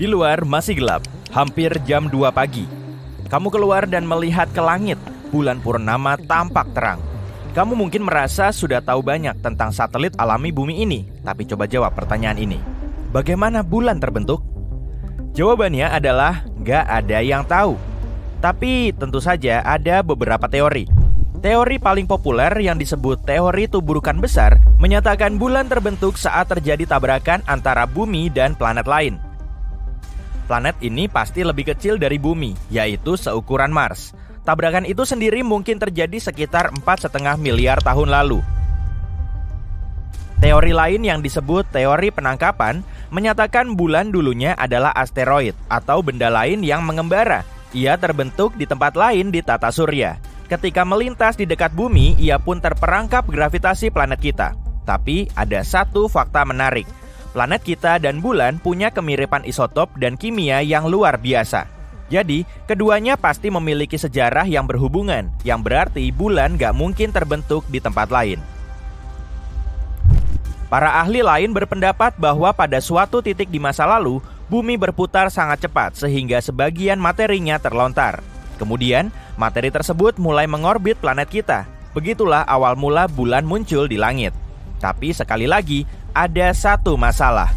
Di luar masih gelap, hampir jam 2 pagi. Kamu keluar dan melihat ke langit, bulan purnama tampak terang. Kamu mungkin merasa sudah tahu banyak tentang satelit alami bumi ini, tapi coba jawab pertanyaan ini. Bagaimana bulan terbentuk? Jawabannya adalah nggak ada yang tahu. Tapi tentu saja ada beberapa teori. Teori paling populer yang disebut teori tuburukan besar menyatakan bulan terbentuk saat terjadi tabrakan antara bumi dan planet lain. Planet ini pasti lebih kecil dari bumi, yaitu seukuran Mars. Tabrakan itu sendiri mungkin terjadi sekitar 4,5 miliar tahun lalu. Teori lain yang disebut teori penangkapan menyatakan bulan dulunya adalah asteroid atau benda lain yang mengembara. Ia terbentuk di tempat lain di tata surya. Ketika melintas di dekat bumi, ia pun terperangkap gravitasi planet kita. Tapi ada satu fakta menarik. Planet kita dan bulan punya kemiripan isotop dan kimia yang luar biasa. Jadi, keduanya pasti memiliki sejarah yang berhubungan, yang berarti bulan gak mungkin terbentuk di tempat lain. Para ahli lain berpendapat bahwa pada suatu titik di masa lalu, bumi berputar sangat cepat sehingga sebagian materinya terlontar. Kemudian, materi tersebut mulai mengorbit planet kita. Begitulah awal mula bulan muncul di langit. Tapi sekali lagi, ada satu masalah.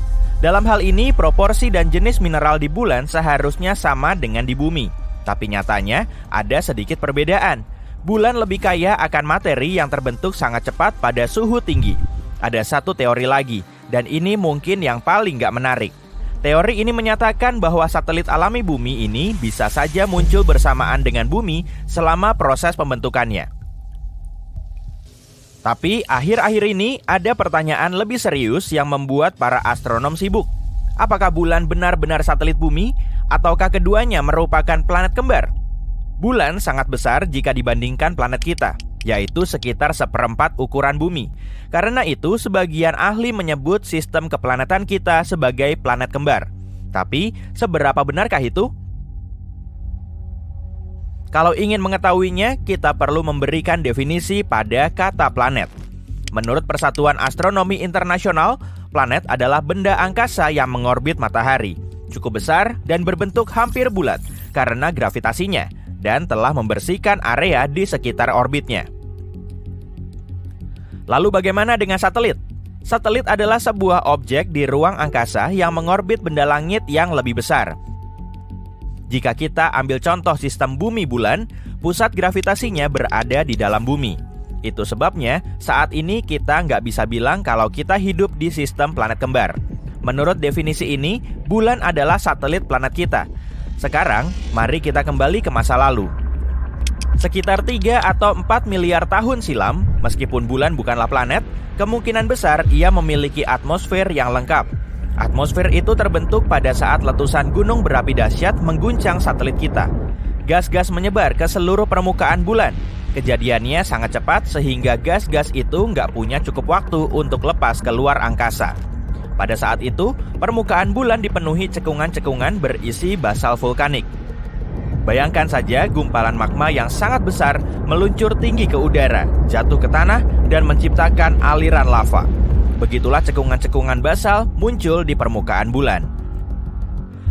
Dalam hal ini, proporsi dan jenis mineral di bulan seharusnya sama dengan di bumi. Tapi nyatanya, ada sedikit perbedaan. Bulan lebih kaya akan materi yang terbentuk sangat cepat pada suhu tinggi. Ada satu teori lagi, dan ini mungkin yang paling gak menarik. Teori ini menyatakan bahwa satelit alami bumi ini bisa saja muncul bersamaan dengan bumi selama proses pembentukannya. Tapi akhir-akhir ini ada pertanyaan lebih serius yang membuat para astronom sibuk. Apakah bulan benar-benar satelit bumi ataukah keduanya merupakan planet kembar? Bulan sangat besar jika dibandingkan planet kita, yaitu sekitar seperempat ukuran bumi. Karena itu, sebagian ahli menyebut sistem keplanetan kita sebagai planet kembar. Tapi, seberapa benarkah itu? Kalau ingin mengetahuinya, kita perlu memberikan definisi pada kata planet. Menurut Persatuan Astronomi Internasional, planet adalah benda angkasa yang mengorbit matahari, cukup besar dan berbentuk hampir bulat karena gravitasinya dan telah membersihkan area di sekitar orbitnya. Lalu bagaimana dengan satelit? Satelit adalah sebuah objek di ruang angkasa yang mengorbit benda langit yang lebih besar, jika kita ambil contoh sistem bumi bulan, pusat gravitasinya berada di dalam bumi. Itu sebabnya saat ini kita nggak bisa bilang kalau kita hidup di sistem planet kembar. Menurut definisi ini, bulan adalah satelit planet kita. Sekarang, mari kita kembali ke masa lalu. Sekitar 3 atau 4 miliar tahun silam, meskipun bulan bukanlah planet, kemungkinan besar ia memiliki atmosfer yang lengkap. Atmosfer itu terbentuk pada saat letusan gunung berapi dahsyat mengguncang satelit kita. Gas-gas menyebar ke seluruh permukaan bulan. Kejadiannya sangat cepat sehingga gas-gas itu nggak punya cukup waktu untuk lepas keluar angkasa. Pada saat itu, permukaan bulan dipenuhi cekungan-cekungan berisi basal vulkanik. Bayangkan saja gumpalan magma yang sangat besar meluncur tinggi ke udara, jatuh ke tanah, dan menciptakan aliran lava. Begitulah cekungan-cekungan basal muncul di permukaan bulan.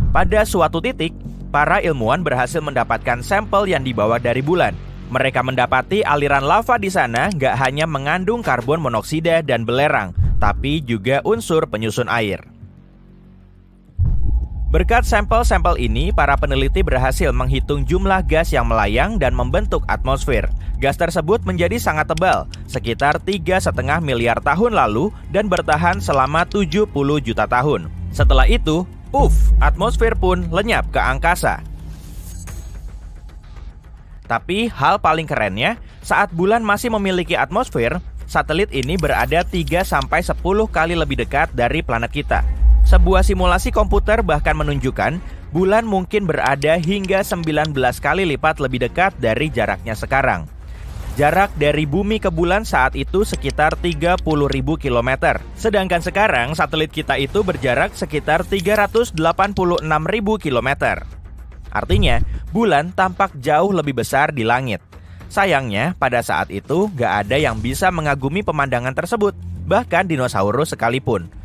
Pada suatu titik, para ilmuwan berhasil mendapatkan sampel yang dibawa dari bulan. Mereka mendapati aliran lava di sana nggak hanya mengandung karbon monoksida dan belerang, tapi juga unsur penyusun air. Berkat sampel-sampel ini, para peneliti berhasil menghitung jumlah gas yang melayang dan membentuk atmosfer. Gas tersebut menjadi sangat tebal, sekitar 3,5 miliar tahun lalu dan bertahan selama 70 juta tahun. Setelah itu, puff, atmosfer pun lenyap ke angkasa. Tapi hal paling kerennya, saat bulan masih memiliki atmosfer, satelit ini berada 3 sampai 10 kali lebih dekat dari planet kita. Sebuah simulasi komputer bahkan menunjukkan bulan mungkin berada hingga 19 kali lipat lebih dekat dari jaraknya sekarang. Jarak dari bumi ke bulan saat itu sekitar 30.000 km. Sedangkan sekarang satelit kita itu berjarak sekitar 386.000 km. Artinya, bulan tampak jauh lebih besar di langit. Sayangnya, pada saat itu gak ada yang bisa mengagumi pemandangan tersebut, bahkan dinosaurus sekalipun.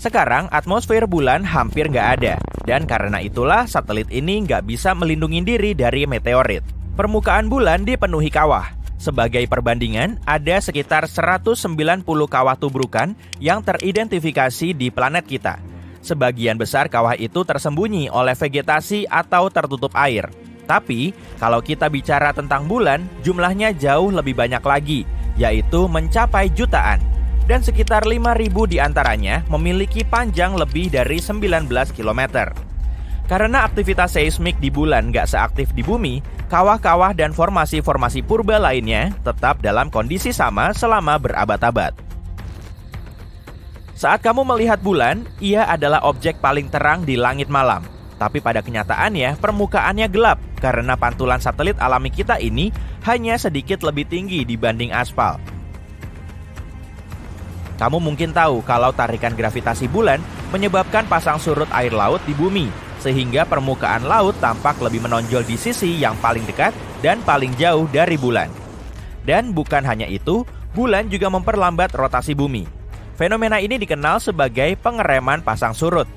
Sekarang atmosfer bulan hampir nggak ada, dan karena itulah satelit ini nggak bisa melindungi diri dari meteorit. Permukaan bulan dipenuhi kawah. Sebagai perbandingan, ada sekitar 190 kawah tubrukan yang teridentifikasi di planet kita. Sebagian besar kawah itu tersembunyi oleh vegetasi atau tertutup air. Tapi, kalau kita bicara tentang bulan, jumlahnya jauh lebih banyak lagi, yaitu mencapai jutaan dan sekitar 5.000 di antaranya memiliki panjang lebih dari 19 km. Karena aktivitas seismik di bulan nggak seaktif di bumi, kawah-kawah dan formasi-formasi purba lainnya tetap dalam kondisi sama selama berabad-abad. Saat kamu melihat bulan, ia adalah objek paling terang di langit malam. Tapi pada kenyataannya, permukaannya gelap karena pantulan satelit alami kita ini hanya sedikit lebih tinggi dibanding aspal. Kamu mungkin tahu kalau tarikan gravitasi bulan menyebabkan pasang surut air laut di bumi, sehingga permukaan laut tampak lebih menonjol di sisi yang paling dekat dan paling jauh dari bulan. Dan bukan hanya itu, bulan juga memperlambat rotasi bumi. Fenomena ini dikenal sebagai pengereman pasang surut.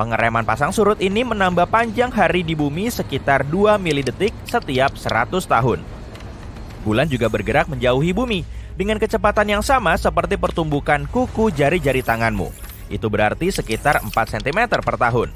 Pengereman pasang surut ini menambah panjang hari di bumi sekitar 2 mili detik setiap 100 tahun. Bulan juga bergerak menjauhi bumi, dengan kecepatan yang sama seperti pertumbukan kuku jari-jari tanganmu. Itu berarti sekitar 4 cm per tahun.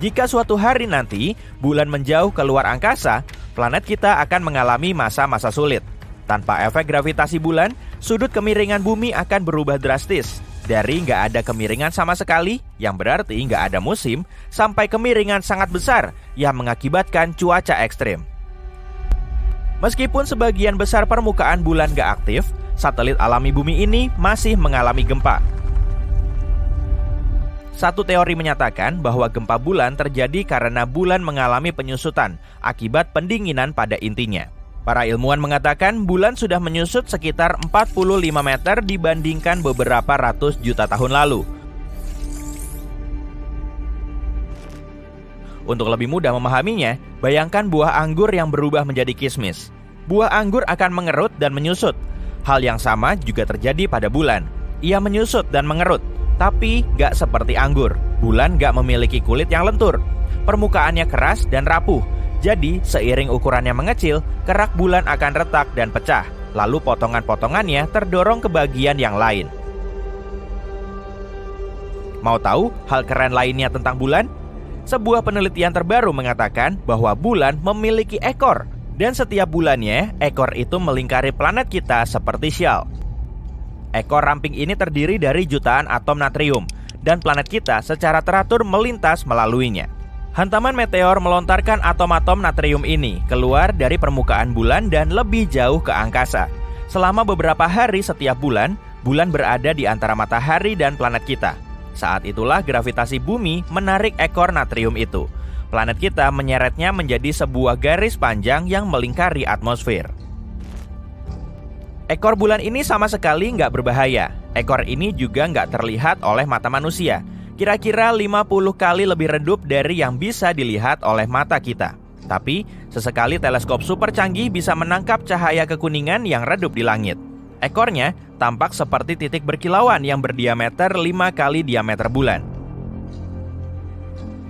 Jika suatu hari nanti bulan menjauh keluar angkasa, planet kita akan mengalami masa-masa sulit. Tanpa efek gravitasi bulan, sudut kemiringan bumi akan berubah drastis. Dari nggak ada kemiringan sama sekali, yang berarti nggak ada musim, sampai kemiringan sangat besar yang mengakibatkan cuaca ekstrim. Meskipun sebagian besar permukaan bulan gak aktif, satelit alami bumi ini masih mengalami gempa. Satu teori menyatakan bahwa gempa bulan terjadi karena bulan mengalami penyusutan akibat pendinginan pada intinya. Para ilmuwan mengatakan bulan sudah menyusut sekitar 45 meter dibandingkan beberapa ratus juta tahun lalu. Untuk lebih mudah memahaminya, bayangkan buah anggur yang berubah menjadi kismis. Buah anggur akan mengerut dan menyusut. Hal yang sama juga terjadi pada bulan. Ia menyusut dan mengerut, tapi gak seperti anggur. Bulan gak memiliki kulit yang lentur. Permukaannya keras dan rapuh. Jadi, seiring ukurannya mengecil, kerak bulan akan retak dan pecah. Lalu potongan-potongannya terdorong ke bagian yang lain. Mau tahu hal keren lainnya tentang bulan? Sebuah penelitian terbaru mengatakan bahwa bulan memiliki ekor. Dan setiap bulannya, ekor itu melingkari planet kita seperti shell. Ekor ramping ini terdiri dari jutaan atom natrium, dan planet kita secara teratur melintas melaluinya. Hantaman meteor melontarkan atom-atom natrium ini keluar dari permukaan bulan dan lebih jauh ke angkasa. Selama beberapa hari setiap bulan, bulan berada di antara matahari dan planet kita. Saat itulah gravitasi bumi menarik ekor natrium itu planet kita menyeretnya menjadi sebuah garis panjang yang melingkari atmosfer. Ekor bulan ini sama sekali nggak berbahaya. Ekor ini juga nggak terlihat oleh mata manusia. Kira-kira 50 kali lebih redup dari yang bisa dilihat oleh mata kita. Tapi, sesekali teleskop super canggih bisa menangkap cahaya kekuningan yang redup di langit. Ekornya tampak seperti titik berkilauan yang berdiameter 5 kali diameter bulan.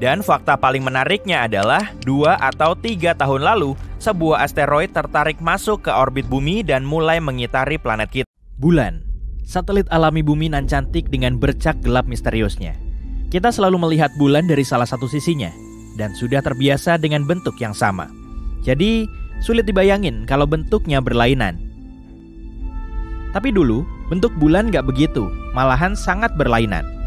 Dan fakta paling menariknya adalah dua atau tiga tahun lalu, sebuah asteroid tertarik masuk ke orbit bumi dan mulai mengitari planet kita. Bulan, satelit alami bumi nan cantik dengan bercak gelap misteriusnya. Kita selalu melihat bulan dari salah satu sisinya, dan sudah terbiasa dengan bentuk yang sama. Jadi, sulit dibayangin kalau bentuknya berlainan. Tapi dulu, bentuk bulan gak begitu, malahan sangat berlainan.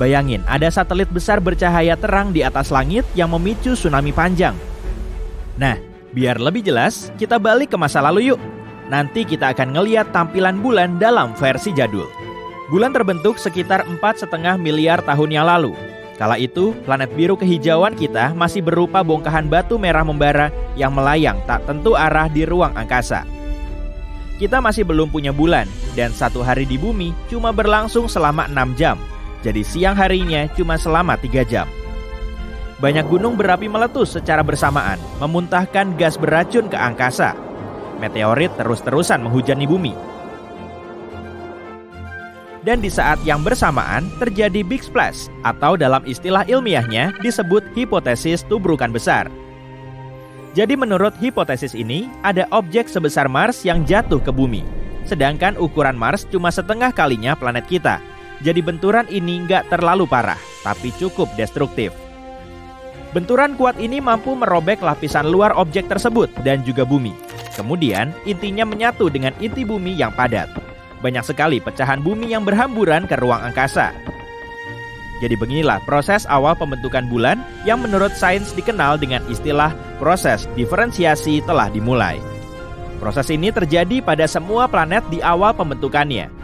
Bayangin, ada satelit besar bercahaya terang di atas langit yang memicu tsunami panjang. Nah, biar lebih jelas, kita balik ke masa lalu yuk. Nanti kita akan ngeliat tampilan bulan dalam versi jadul. Bulan terbentuk sekitar 4,5 miliar tahun yang lalu. Kala itu, planet biru kehijauan kita masih berupa bongkahan batu merah membara yang melayang tak tentu arah di ruang angkasa. Kita masih belum punya bulan, dan satu hari di bumi cuma berlangsung selama 6 jam jadi siang harinya cuma selama 3 jam. Banyak gunung berapi meletus secara bersamaan, memuntahkan gas beracun ke angkasa. Meteorit terus-terusan menghujani bumi. dan di saat yang bersamaan terjadi big splash atau dalam istilah ilmiahnya disebut hipotesis tubrukan besar. Jadi menurut hipotesis ini, ada objek sebesar Mars yang jatuh ke bumi. Sedangkan ukuran Mars cuma setengah kalinya planet kita. Jadi benturan ini nggak terlalu parah, tapi cukup destruktif. Benturan kuat ini mampu merobek lapisan luar objek tersebut dan juga bumi. Kemudian, intinya menyatu dengan inti bumi yang padat. Banyak sekali pecahan bumi yang berhamburan ke ruang angkasa. Jadi beginilah proses awal pembentukan bulan yang menurut sains dikenal dengan istilah proses diferensiasi telah dimulai. Proses ini terjadi pada semua planet di awal pembentukannya,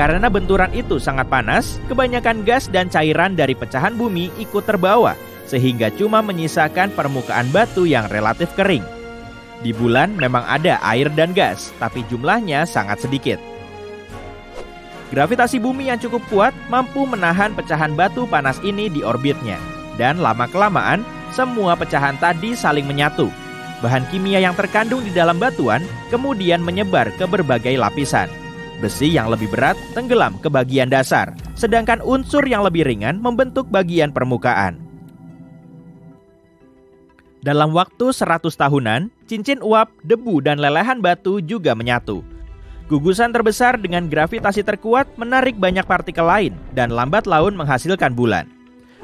karena benturan itu sangat panas, kebanyakan gas dan cairan dari pecahan bumi ikut terbawa, sehingga cuma menyisakan permukaan batu yang relatif kering. Di bulan memang ada air dan gas, tapi jumlahnya sangat sedikit. Gravitasi bumi yang cukup kuat mampu menahan pecahan batu panas ini di orbitnya, dan lama-kelamaan semua pecahan tadi saling menyatu. Bahan kimia yang terkandung di dalam batuan kemudian menyebar ke berbagai lapisan. Besi yang lebih berat tenggelam ke bagian dasar, sedangkan unsur yang lebih ringan membentuk bagian permukaan. Dalam waktu 100 tahunan, cincin uap, debu, dan lelehan batu juga menyatu. Gugusan terbesar dengan gravitasi terkuat menarik banyak partikel lain dan lambat laun menghasilkan bulan.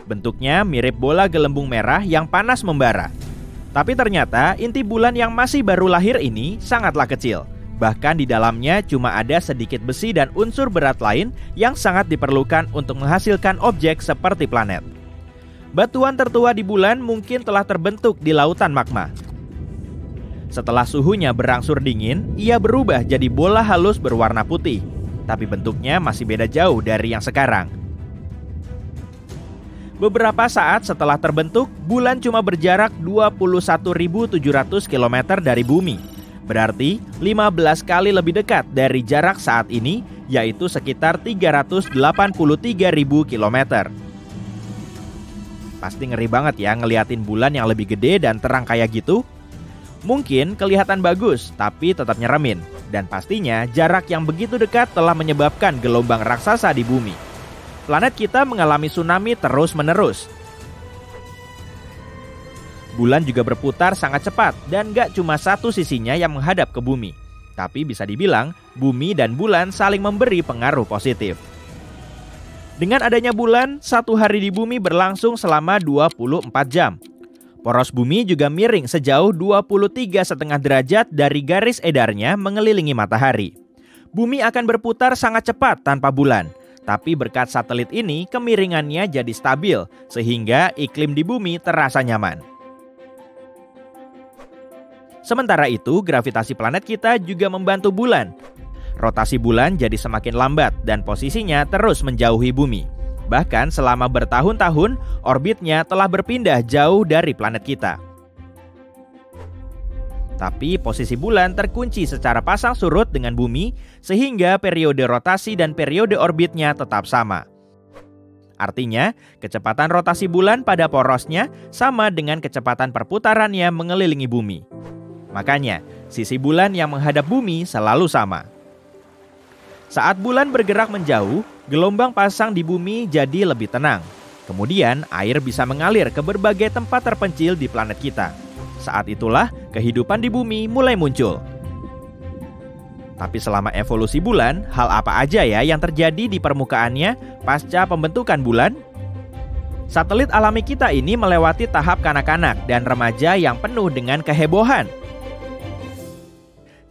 Bentuknya mirip bola gelembung merah yang panas membara. Tapi ternyata inti bulan yang masih baru lahir ini sangatlah kecil – Bahkan di dalamnya cuma ada sedikit besi dan unsur berat lain yang sangat diperlukan untuk menghasilkan objek seperti planet. Batuan tertua di bulan mungkin telah terbentuk di lautan magma. Setelah suhunya berangsur dingin, ia berubah jadi bola halus berwarna putih, tapi bentuknya masih beda jauh dari yang sekarang. Beberapa saat setelah terbentuk, bulan cuma berjarak 21.700 km dari bumi Berarti 15 kali lebih dekat dari jarak saat ini, yaitu sekitar 383.000 km. Pasti ngeri banget ya ngeliatin bulan yang lebih gede dan terang kayak gitu. Mungkin kelihatan bagus, tapi tetap nyeremin. Dan pastinya jarak yang begitu dekat telah menyebabkan gelombang raksasa di bumi. Planet kita mengalami tsunami terus-menerus, Bulan juga berputar sangat cepat dan gak cuma satu sisinya yang menghadap ke bumi. Tapi bisa dibilang, bumi dan bulan saling memberi pengaruh positif. Dengan adanya bulan, satu hari di bumi berlangsung selama 24 jam. Poros bumi juga miring sejauh 23,5 derajat dari garis edarnya mengelilingi matahari. Bumi akan berputar sangat cepat tanpa bulan, tapi berkat satelit ini kemiringannya jadi stabil sehingga iklim di bumi terasa nyaman. Sementara itu, gravitasi planet kita juga membantu bulan. Rotasi bulan jadi semakin lambat dan posisinya terus menjauhi bumi. Bahkan selama bertahun-tahun, orbitnya telah berpindah jauh dari planet kita. Tapi posisi bulan terkunci secara pasang surut dengan bumi sehingga periode rotasi dan periode orbitnya tetap sama. Artinya, kecepatan rotasi bulan pada porosnya sama dengan kecepatan perputarannya mengelilingi bumi. Makanya, sisi bulan yang menghadap bumi selalu sama. Saat bulan bergerak menjauh, gelombang pasang di bumi jadi lebih tenang. Kemudian, air bisa mengalir ke berbagai tempat terpencil di planet kita. Saat itulah kehidupan di bumi mulai muncul. Tapi selama evolusi bulan, hal apa aja ya yang terjadi di permukaannya pasca pembentukan bulan? Satelit alami kita ini melewati tahap kanak-kanak dan remaja yang penuh dengan kehebohan.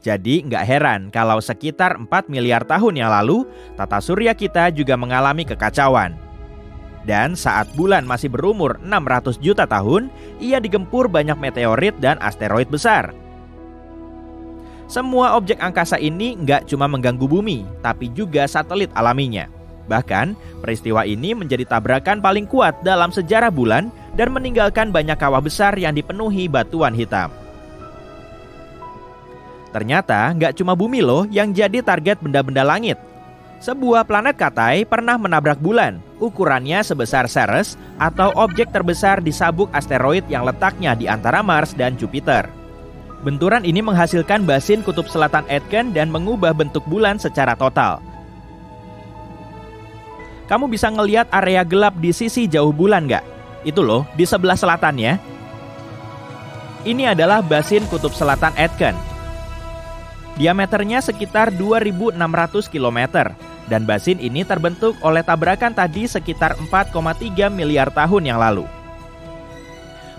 Jadi nggak heran kalau sekitar 4 miliar tahun yang lalu, tata surya kita juga mengalami kekacauan. Dan saat bulan masih berumur 600 juta tahun, ia digempur banyak meteorit dan asteroid besar. Semua objek angkasa ini nggak cuma mengganggu bumi, tapi juga satelit alaminya. Bahkan, peristiwa ini menjadi tabrakan paling kuat dalam sejarah bulan dan meninggalkan banyak kawah besar yang dipenuhi batuan hitam. Ternyata nggak cuma bumi loh yang jadi target benda-benda langit. Sebuah planet Katai pernah menabrak bulan, ukurannya sebesar Ceres atau objek terbesar di sabuk asteroid yang letaknya di antara Mars dan Jupiter. Benturan ini menghasilkan basin kutub selatan Aitken dan mengubah bentuk bulan secara total. kamu bisa ngeliat area gelap di sisi jauh bulan nggak? Itu loh, di sebelah selatan ya. Ini adalah basin kutub selatan Aitken. Diameternya sekitar 2.600 km, dan basin ini terbentuk oleh tabrakan tadi sekitar 4,3 miliar tahun yang lalu.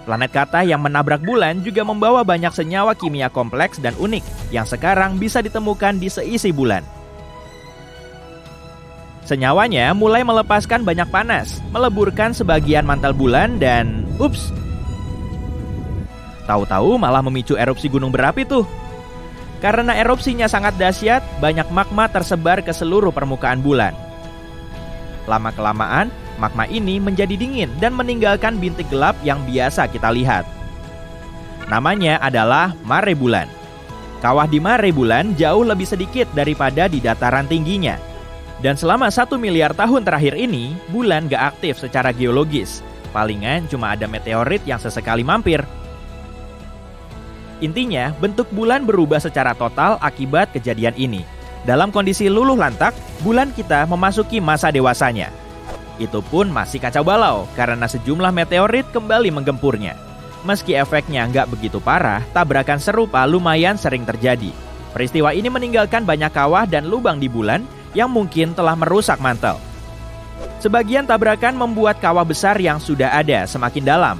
Planet Kata yang menabrak bulan juga membawa banyak senyawa kimia kompleks dan unik yang sekarang bisa ditemukan di seisi bulan. Senyawanya mulai melepaskan banyak panas, meleburkan sebagian mantel bulan dan ups. Tahu-tahu malah memicu erupsi gunung berapi tuh. Karena erupsinya sangat dahsyat, banyak magma tersebar ke seluruh permukaan bulan. Lama-kelamaan, magma ini menjadi dingin dan meninggalkan bintik gelap yang biasa kita lihat. Namanya adalah mare bulan. Kawah di mare bulan jauh lebih sedikit daripada di dataran tingginya, dan selama satu miliar tahun terakhir ini, bulan gak aktif secara geologis. Palingan cuma ada meteorit yang sesekali mampir. Intinya, bentuk bulan berubah secara total akibat kejadian ini. Dalam kondisi luluh lantak, bulan kita memasuki masa dewasanya. Itu pun masih kacau balau karena sejumlah meteorit kembali menggempurnya. Meski efeknya nggak begitu parah, tabrakan serupa lumayan sering terjadi. Peristiwa ini meninggalkan banyak kawah dan lubang di bulan yang mungkin telah merusak mantel. Sebagian tabrakan membuat kawah besar yang sudah ada semakin dalam.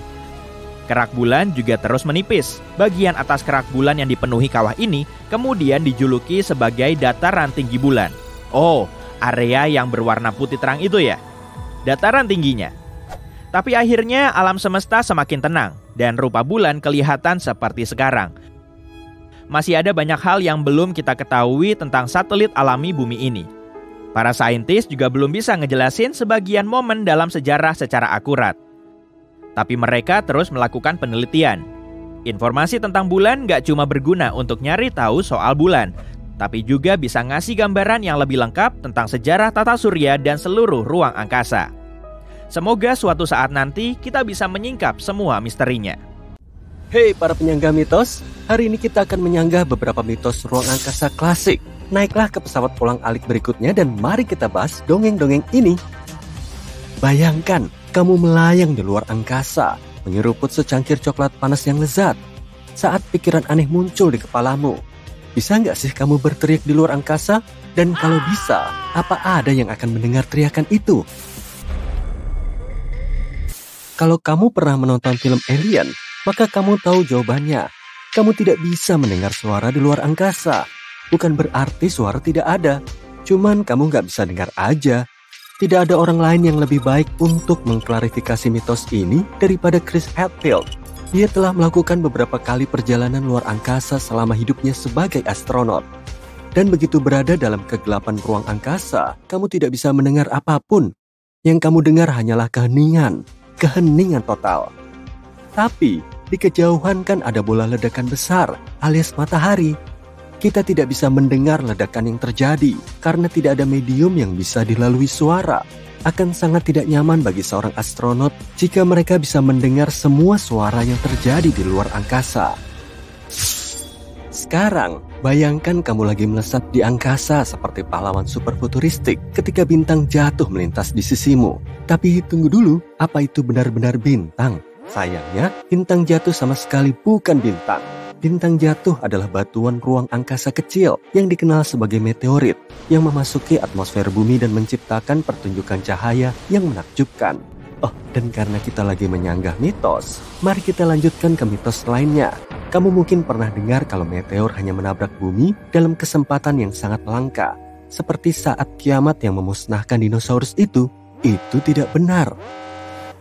Kerak bulan juga terus menipis. Bagian atas kerak bulan yang dipenuhi kawah ini kemudian dijuluki sebagai dataran tinggi bulan. Oh, area yang berwarna putih terang itu ya? Dataran tingginya. Tapi akhirnya alam semesta semakin tenang dan rupa bulan kelihatan seperti sekarang. Masih ada banyak hal yang belum kita ketahui tentang satelit alami bumi ini. Para saintis juga belum bisa ngejelasin sebagian momen dalam sejarah secara akurat. Tapi mereka terus melakukan penelitian. Informasi tentang bulan gak cuma berguna untuk nyari tahu soal bulan, tapi juga bisa ngasih gambaran yang lebih lengkap tentang sejarah tata surya dan seluruh ruang angkasa. Semoga suatu saat nanti kita bisa menyingkap semua misterinya. Hei para penyangga mitos, hari ini kita akan menyanggah beberapa mitos ruang angkasa klasik naiklah ke pesawat pulang alik berikutnya dan mari kita bahas dongeng-dongeng ini. Bayangkan kamu melayang di luar angkasa, menyeruput secangkir coklat panas yang lezat. Saat pikiran aneh muncul di kepalamu, bisa nggak sih kamu berteriak di luar angkasa? Dan kalau bisa, apa ada yang akan mendengar teriakan itu? Kalau kamu pernah menonton film Alien, maka kamu tahu jawabannya. Kamu tidak bisa mendengar suara di luar angkasa bukan berarti suara tidak ada. Cuman kamu nggak bisa dengar aja. Tidak ada orang lain yang lebih baik untuk mengklarifikasi mitos ini daripada Chris Hadfield. Dia telah melakukan beberapa kali perjalanan luar angkasa selama hidupnya sebagai astronot. Dan begitu berada dalam kegelapan ruang angkasa, kamu tidak bisa mendengar apa pun. Yang kamu dengar hanyalah keheningan, keheningan total. Tapi, di kejauhan kan ada bola ledakan besar alias matahari kita tidak bisa mendengar ledakan yang terjadi karena tidak ada medium yang bisa dilalui suara. Akan sangat tidak nyaman bagi seorang astronot jika mereka bisa mendengar semua suara yang terjadi di luar angkasa. Sekarang, bayangkan kamu lagi melesat di angkasa seperti pahlawan super futuristik ketika bintang jatuh melintas di sisimu. Tapi tunggu dulu, apa itu benar-benar bintang? Sayangnya, bintang jatuh sama sekali bukan bintang Bintang jatuh adalah batuan ruang angkasa kecil yang dikenal sebagai meteorit yang memasuki atmosfer bumi dan menciptakan pertunjukan cahaya yang menakjubkan. Oh, dan karena kita lagi menyanggah mitos, mari kita lanjutkan ke mitos lainnya. Kamu mungkin pernah dengar kalau meteor hanya menabrak bumi dalam kesempatan yang sangat langka, seperti saat kiamat yang memusnahkan dinosaurus itu. Itu tidak benar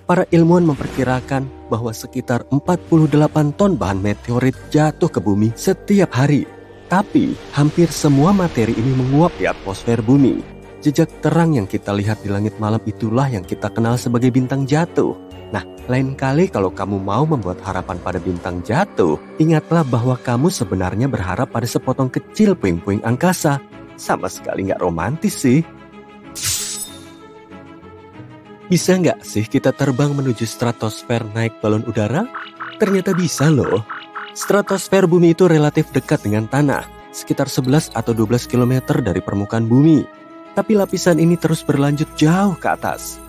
para ilmuwan memperkirakan bahwa sekitar 48 ton bahan meteorit jatuh ke bumi setiap hari. Tapi hampir semua materi ini menguap di atmosfer bumi. Jejak terang yang kita lihat di langit malam itulah yang kita kenal sebagai bintang jatuh. Nah, lain kali kalau kamu mau membuat harapan pada bintang jatuh, ingatlah bahwa kamu sebenarnya berharap pada sepotong kecil puing-puing angkasa. Sama sekali nggak romantis sih. Bisa nggak sih kita terbang menuju stratosfer naik balon udara? Ternyata bisa loh. Stratosfer bumi itu relatif dekat dengan tanah, sekitar 11 atau 12 km dari permukaan bumi. Tapi lapisan ini terus berlanjut jauh ke atas.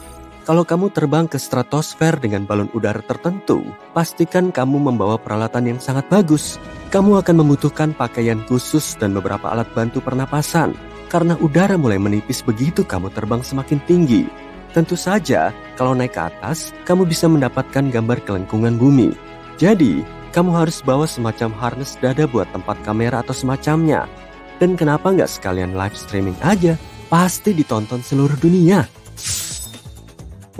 Kalau kamu terbang ke stratosfer dengan balon udara tertentu, pastikan kamu membawa peralatan yang sangat bagus. Kamu akan membutuhkan pakaian khusus dan beberapa alat bantu pernapasan, karena udara mulai menipis begitu kamu terbang semakin tinggi. Tentu saja, kalau naik ke atas, kamu bisa mendapatkan gambar kelengkungan bumi. Jadi, kamu harus bawa semacam harness dada buat tempat kamera atau semacamnya. Dan kenapa nggak sekalian live streaming aja? Pasti ditonton seluruh dunia.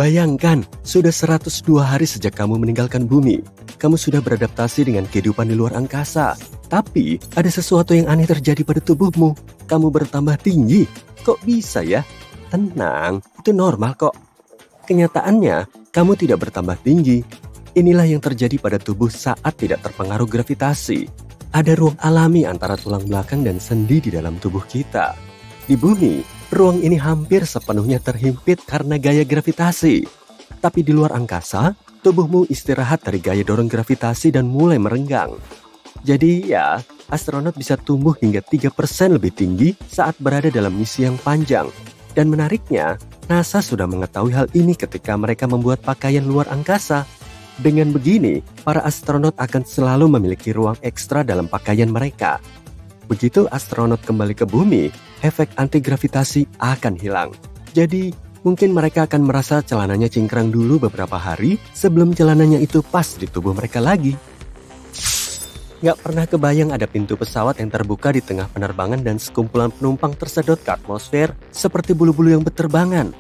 Bayangkan, sudah 102 hari sejak kamu meninggalkan bumi. Kamu sudah beradaptasi dengan kehidupan di luar angkasa. Tapi, ada sesuatu yang aneh terjadi pada tubuhmu. Kamu bertambah tinggi. Kok bisa ya? Tenang, itu normal kok. Kenyataannya, kamu tidak bertambah tinggi. Inilah yang terjadi pada tubuh saat tidak terpengaruh gravitasi. Ada ruang alami antara tulang belakang dan sendi di dalam tubuh kita. Di bumi, ruang ini hampir sepenuhnya terhimpit karena gaya gravitasi. Tapi di luar angkasa, tubuhmu istirahat dari gaya dorong gravitasi dan mulai merenggang. Jadi ya, astronot bisa tumbuh hingga 3% lebih tinggi saat berada dalam misi yang panjang. Dan menariknya, NASA sudah mengetahui hal ini ketika mereka membuat pakaian luar angkasa. Dengan begini, para astronot akan selalu memiliki ruang ekstra dalam pakaian mereka. Begitu astronot kembali ke bumi, efek anti-gravitasi akan hilang. Jadi, mungkin mereka akan merasa celananya cingkrang dulu beberapa hari sebelum celananya itu pas di tubuh mereka lagi. Gak pernah kebayang ada pintu pesawat yang terbuka di tengah penerbangan dan sekumpulan penumpang tersedot ke atmosfer seperti bulu-bulu yang berterbangan.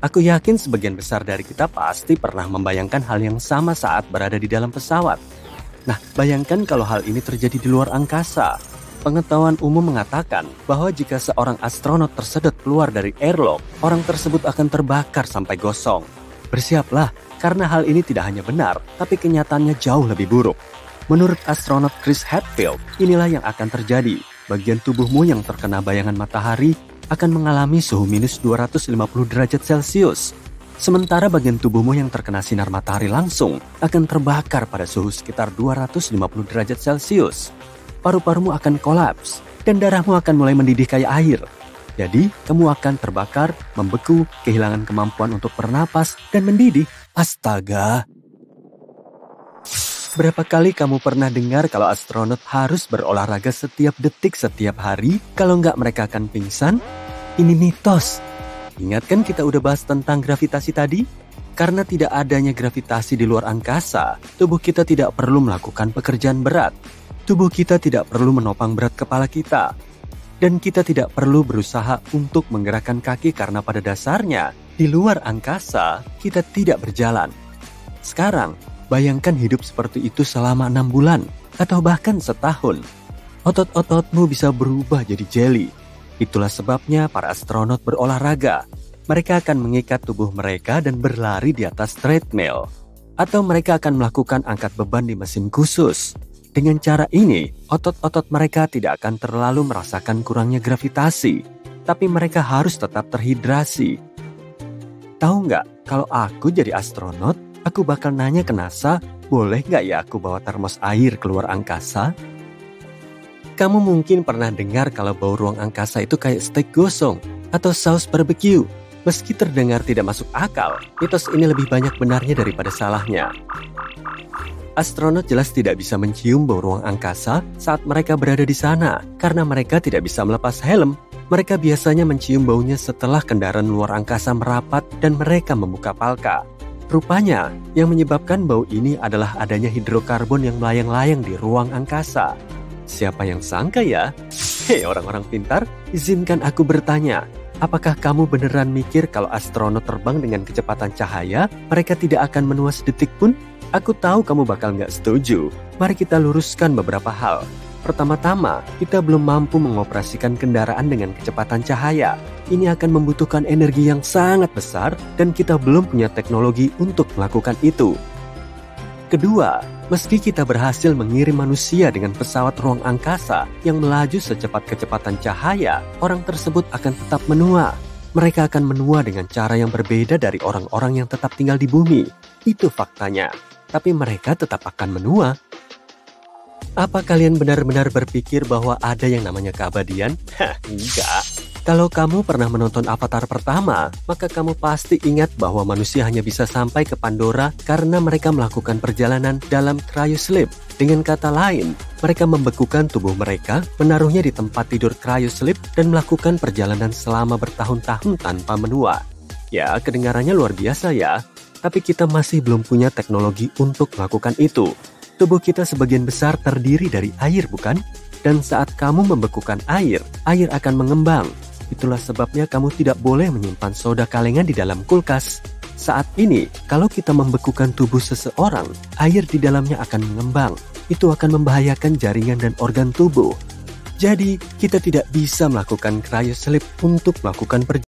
Aku yakin sebagian besar dari kita pasti pernah membayangkan hal yang sama saat berada di dalam pesawat. Nah, bayangkan kalau hal ini terjadi di luar angkasa. Pengetahuan umum mengatakan bahwa jika seorang astronot tersedot keluar dari airlock, orang tersebut akan terbakar sampai gosong. Bersiaplah, karena hal ini tidak hanya benar, tapi kenyataannya jauh lebih buruk. Menurut astronot Chris Hadfield, inilah yang akan terjadi. Bagian tubuhmu yang terkena bayangan matahari akan mengalami suhu minus 250 derajat Celcius. Sementara bagian tubuhmu yang terkena sinar matahari langsung akan terbakar pada suhu sekitar 250 derajat Celcius paru-parumu akan kolaps dan darahmu akan mulai mendidih kayak air. Jadi, kamu akan terbakar, membeku, kehilangan kemampuan untuk bernapas, dan mendidih. Astaga! Berapa kali kamu pernah dengar kalau astronot harus berolahraga setiap detik setiap hari? Kalau nggak mereka akan pingsan? Ini mitos. Ingat kan kita udah bahas tentang gravitasi tadi? Karena tidak adanya gravitasi di luar angkasa, tubuh kita tidak perlu melakukan pekerjaan berat tubuh kita tidak perlu menopang berat kepala kita. Dan kita tidak perlu berusaha untuk menggerakkan kaki karena pada dasarnya, di luar angkasa, kita tidak berjalan. Sekarang, bayangkan hidup seperti itu selama enam bulan, atau bahkan setahun. Otot-ototmu bisa berubah jadi jelly. Itulah sebabnya para astronot berolahraga. Mereka akan mengikat tubuh mereka dan berlari di atas treadmill. Atau mereka akan melakukan angkat beban di mesin khusus. Dengan cara ini, otot-otot mereka tidak akan terlalu merasakan kurangnya gravitasi, tapi mereka harus tetap terhidrasi. Tahu nggak, kalau aku jadi astronot, aku bakal nanya ke NASA, boleh nggak ya aku bawa termos air keluar angkasa? Kamu mungkin pernah dengar kalau bau ruang angkasa itu kayak steak gosong atau saus barbecue. Meski terdengar tidak masuk akal, mitos ini lebih banyak benarnya daripada salahnya astronot jelas tidak bisa mencium bau ruang angkasa saat mereka berada di sana karena mereka tidak bisa melepas helm. Mereka biasanya mencium baunya setelah kendaraan luar angkasa merapat dan mereka membuka palka. Rupanya, yang menyebabkan bau ini adalah adanya hidrokarbon yang melayang-layang di ruang angkasa. Siapa yang sangka ya? Hei orang-orang pintar, izinkan aku bertanya, apakah kamu beneran mikir kalau astronot terbang dengan kecepatan cahaya, mereka tidak akan menua sedetik pun? Aku tahu kamu bakal nggak setuju. Mari kita luruskan beberapa hal. Pertama-tama, kita belum mampu mengoperasikan kendaraan dengan kecepatan cahaya. Ini akan membutuhkan energi yang sangat besar dan kita belum punya teknologi untuk melakukan itu. Kedua, meski kita berhasil mengirim manusia dengan pesawat ruang angkasa yang melaju secepat kecepatan cahaya, orang tersebut akan tetap menua. Mereka akan menua dengan cara yang berbeda dari orang-orang yang tetap tinggal di bumi. Itu faktanya tapi mereka tetap akan menua. Apa kalian benar-benar berpikir bahwa ada yang namanya keabadian? Hah, enggak. Kalau kamu pernah menonton Avatar pertama, maka kamu pasti ingat bahwa manusia hanya bisa sampai ke Pandora karena mereka melakukan perjalanan dalam cryosleep. Dengan kata lain, mereka membekukan tubuh mereka, menaruhnya di tempat tidur cryosleep, dan melakukan perjalanan selama bertahun-tahun tanpa menua. Ya, kedengarannya luar biasa ya, tapi kita masih belum punya teknologi untuk melakukan itu. Tubuh kita sebagian besar terdiri dari air, bukan? Dan saat kamu membekukan air, air akan mengembang, Itulah sebabnya kamu tidak boleh menyimpan soda kalengan di dalam kulkas. Saat ini, kalau kita membekukan tubuh seseorang, air di dalamnya akan mengembang. Itu akan membahayakan jaringan dan organ tubuh. Jadi, kita tidak bisa melakukan cryosleep untuk melakukan perjalanan